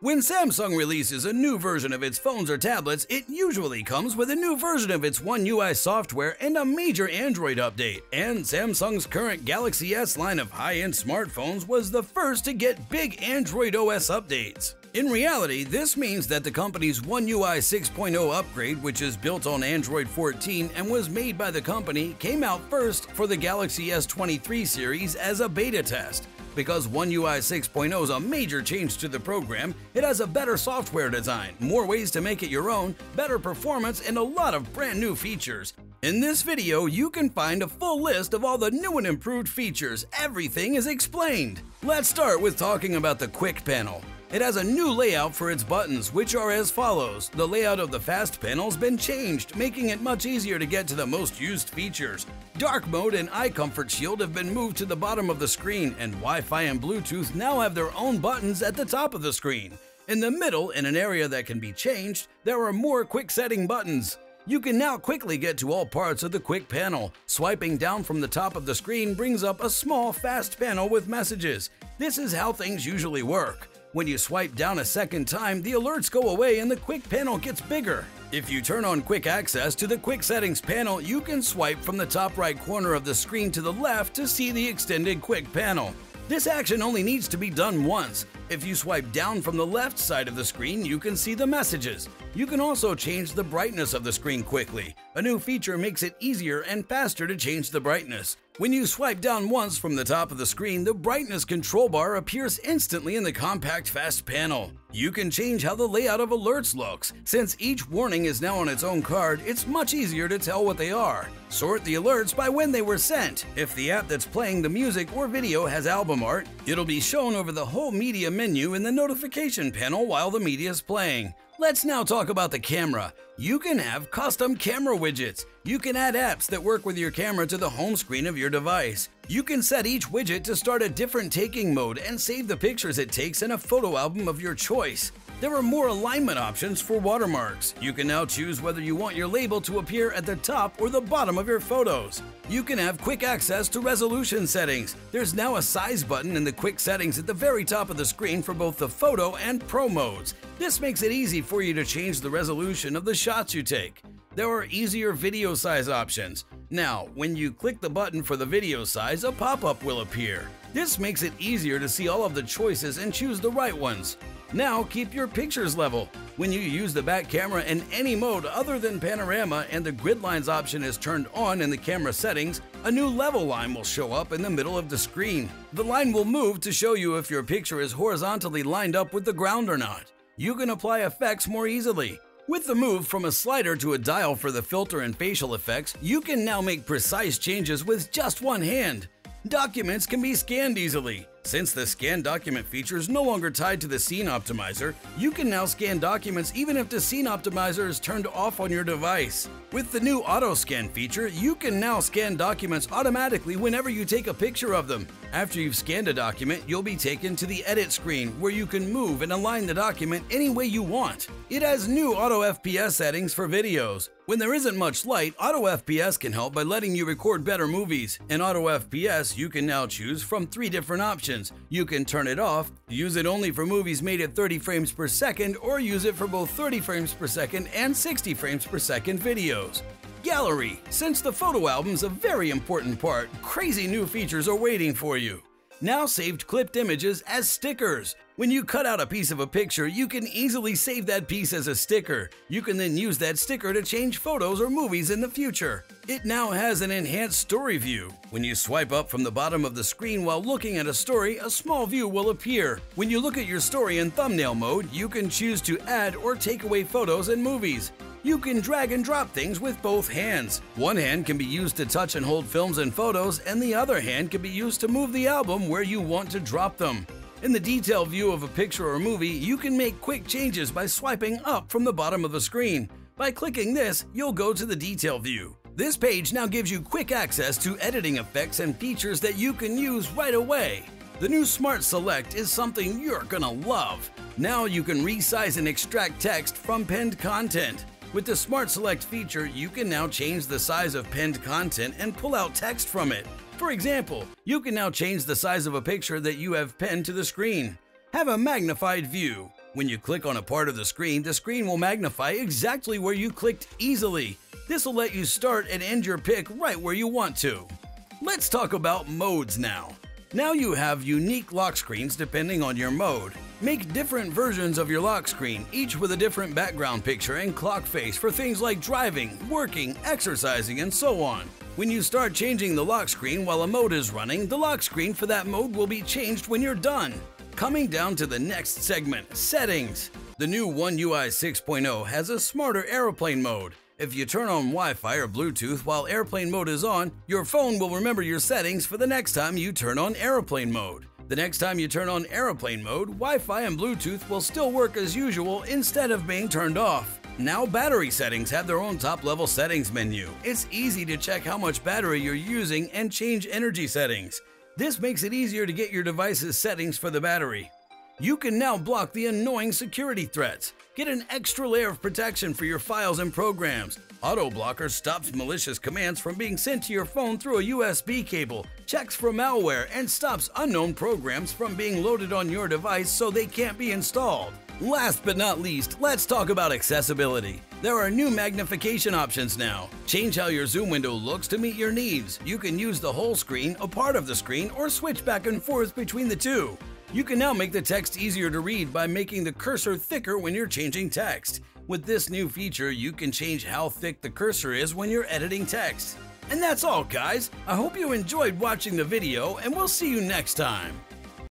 When Samsung releases a new version of its phones or tablets, it usually comes with a new version of its One UI software and a major Android update. And Samsung's current Galaxy S line of high-end smartphones was the first to get big Android OS updates. In reality, this means that the company's One UI 6.0 upgrade, which is built on Android 14 and was made by the company, came out first for the Galaxy S23 series as a beta test. Because One UI 6.0 is a major change to the program, it has a better software design, more ways to make it your own, better performance, and a lot of brand new features. In this video, you can find a full list of all the new and improved features. Everything is explained. Let's start with talking about the Quick panel. It has a new layout for its buttons, which are as follows. The layout of the fast panel's been changed, making it much easier to get to the most used features. Dark mode and eye comfort shield have been moved to the bottom of the screen, and Wi-Fi and Bluetooth now have their own buttons at the top of the screen. In the middle, in an area that can be changed, there are more quick setting buttons. You can now quickly get to all parts of the quick panel. Swiping down from the top of the screen brings up a small fast panel with messages. This is how things usually work. When you swipe down a second time, the alerts go away and the quick panel gets bigger. If you turn on quick access to the quick settings panel, you can swipe from the top right corner of the screen to the left to see the extended quick panel. This action only needs to be done once. If you swipe down from the left side of the screen, you can see the messages. You can also change the brightness of the screen quickly. A new feature makes it easier and faster to change the brightness. When you swipe down once from the top of the screen, the brightness control bar appears instantly in the compact fast panel. You can change how the layout of alerts looks. Since each warning is now on its own card, it's much easier to tell what they are. Sort the alerts by when they were sent. If the app that's playing the music or video has album art, it'll be shown over the whole media menu in the notification panel while the media is playing. Let's now talk about the camera. You can have custom camera widgets. You can add apps that work with your camera to the home screen of your device. You can set each widget to start a different taking mode and save the pictures it takes in a photo album of your choice. There are more alignment options for watermarks. You can now choose whether you want your label to appear at the top or the bottom of your photos. You can have quick access to resolution settings. There's now a size button in the quick settings at the very top of the screen for both the photo and pro modes. This makes it easy for you to change the resolution of the shots you take. There are easier video size options. Now, when you click the button for the video size, a pop-up will appear. This makes it easier to see all of the choices and choose the right ones. Now keep your pictures level. When you use the back camera in any mode other than panorama and the grid lines option is turned on in the camera settings, a new level line will show up in the middle of the screen. The line will move to show you if your picture is horizontally lined up with the ground or not. You can apply effects more easily. With the move from a slider to a dial for the filter and facial effects, you can now make precise changes with just one hand. Documents can be scanned easily. Since the scan document feature is no longer tied to the scene optimizer, you can now scan documents even if the scene optimizer is turned off on your device. With the new auto scan feature, you can now scan documents automatically whenever you take a picture of them. After you've scanned a document, you'll be taken to the edit screen where you can move and align the document any way you want. It has new auto FPS settings for videos. When there isn't much light, Auto FPS can help by letting you record better movies. In Auto FPS, you can now choose from three different options. You can turn it off, use it only for movies made at 30 frames per second, or use it for both 30 frames per second and 60 frames per second videos. Gallery. Since the photo album's a very important part, crazy new features are waiting for you. Now saved clipped images as stickers. When you cut out a piece of a picture, you can easily save that piece as a sticker. You can then use that sticker to change photos or movies in the future. It now has an enhanced story view. When you swipe up from the bottom of the screen while looking at a story, a small view will appear. When you look at your story in thumbnail mode, you can choose to add or take away photos and movies. You can drag and drop things with both hands. One hand can be used to touch and hold films and photos, and the other hand can be used to move the album where you want to drop them. In the detail view of a picture or movie, you can make quick changes by swiping up from the bottom of the screen. By clicking this, you'll go to the detail view. This page now gives you quick access to editing effects and features that you can use right away. The new Smart Select is something you're gonna love. Now you can resize and extract text from pinned content. With the Smart Select feature, you can now change the size of pinned content and pull out text from it. For example, you can now change the size of a picture that you have pinned to the screen. Have a magnified view. When you click on a part of the screen, the screen will magnify exactly where you clicked easily. This will let you start and end your pick right where you want to. Let's talk about modes now. Now you have unique lock screens depending on your mode. Make different versions of your lock screen, each with a different background picture and clock face for things like driving, working, exercising, and so on. When you start changing the lock screen while a mode is running, the lock screen for that mode will be changed when you're done. Coming down to the next segment, Settings. The new One UI 6.0 has a smarter aeroplane mode. If you turn on Wi-Fi or Bluetooth while airplane mode is on, your phone will remember your settings for the next time you turn on airplane mode. The next time you turn on airplane mode, Wi-Fi and Bluetooth will still work as usual instead of being turned off. Now battery settings have their own top level settings menu. It's easy to check how much battery you're using and change energy settings. This makes it easier to get your device's settings for the battery. You can now block the annoying security threats. Get an extra layer of protection for your files and programs. AutoBlocker stops malicious commands from being sent to your phone through a USB cable, checks for malware, and stops unknown programs from being loaded on your device so they can't be installed. Last but not least, let's talk about accessibility. There are new magnification options now. Change how your zoom window looks to meet your needs. You can use the whole screen, a part of the screen, or switch back and forth between the two. You can now make the text easier to read by making the cursor thicker when you're changing text. With this new feature, you can change how thick the cursor is when you're editing text. And that's all, guys. I hope you enjoyed watching the video, and we'll see you next time.